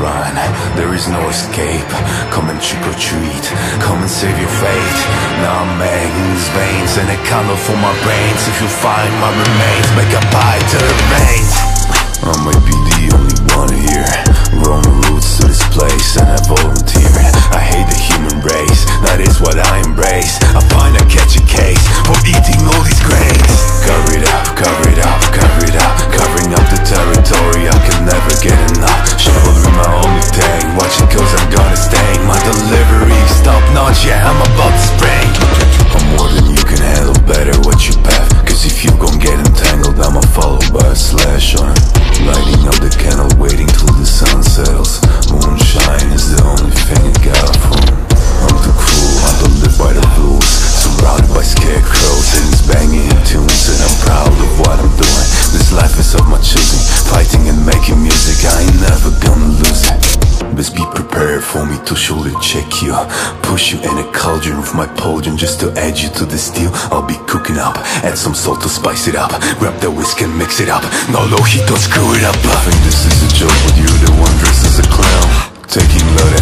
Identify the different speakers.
Speaker 1: run. There is no escape. Come and trick or treat. Come and save your fate. Now I'm these veins And a candle for my brains. If you find my remains Make a pie to the veins I oh might for me to shoulder check you. Push you in a cauldron with my pauldron just to add you to the steel. I'll be cooking up, add some salt to spice it up. Grab the whisk and mix it up, no low heat, don't screw it up. I think this is a joke with you, the one versus a clown. Taking load